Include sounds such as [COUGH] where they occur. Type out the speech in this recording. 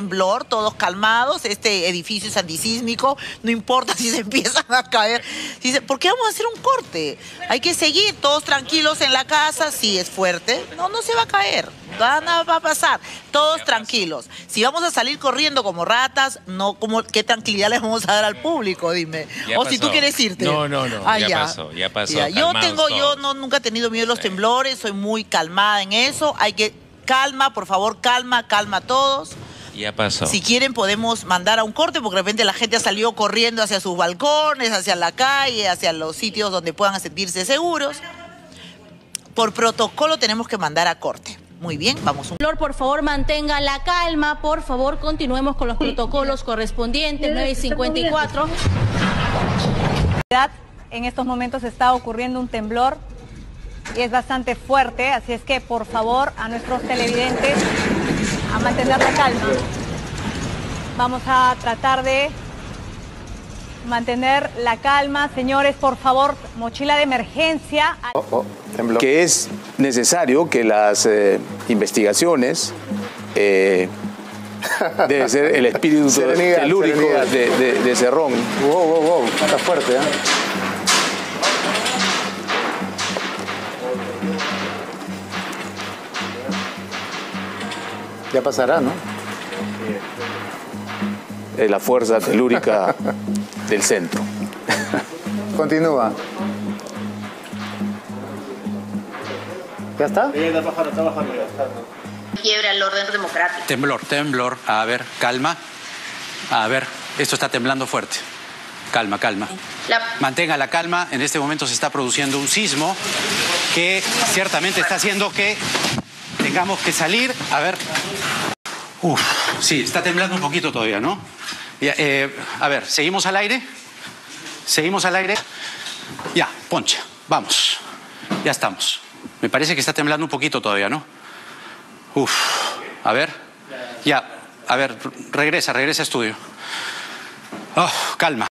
temblor, todos calmados, este edificio es antisísmico, no importa si [LAUGHS] se empiezan a caer. Dice, ¿por qué vamos a hacer un corte? Hay que seguir, todos tranquilos en la casa, si es fuerte, no, no se va a caer, nada va a pasar, todos tranquilos. Si vamos a salir corriendo como ratas, no, como, ¿qué tranquilidad les vamos a dar al público? Dime. Ya o si tú quieres irte. No, no, no, Ah, ya pasó, ya pasó, Ya, Yo tengo, yo no, nunca he tenido miedo a los temblores, soy muy calmada en eso, hay que, calma, por favor, calma, calma a todos. Ya pasó. Si quieren podemos mandar a un corte porque de repente la gente ha salido corriendo hacia sus balcones, hacia la calle, hacia los sitios donde puedan sentirse seguros. Por protocolo tenemos que mandar a corte. Muy bien, vamos un Flor, por favor, mantenga la calma. Por favor, continuemos con los protocolos correspondientes. 9 y 54. En estos momentos está ocurriendo un temblor y es bastante fuerte, así es que por favor a nuestros televidentes a mantener la calma. Vamos a tratar de mantener la calma. Señores, por favor, mochila de emergencia. que es necesario que las eh, investigaciones eh, [LAUGHS] debe ser el espíritu Serenidad, telúrico serenidad. de, de- de Cerrón. Wow, wow, wow, está fuerte, ¿eh? Ya pasará, ¿no? Es la fuerza telúrica [LAUGHS] del centro. Continúa. ¿Ya está? quiebra el orden democrático. Temblor, temblor. A ver, calma. A ver, esto está temblando fuerte. Calma, calma. La- Mantenga la calma. En este momento se está produciendo un sismo que ciertamente está haciendo que tengamos que salir. A ver. Uf, sí, está temblando un poquito todavía, ¿no? Eh, a ver, ¿seguimos al aire? ¿Seguimos al aire? Ya, poncha. Vamos. Ya estamos. Me parece que está temblando un poquito todavía, ¿no? Uf, a ver. Ya, a ver, regresa, regresa a estudio. Oh, calma.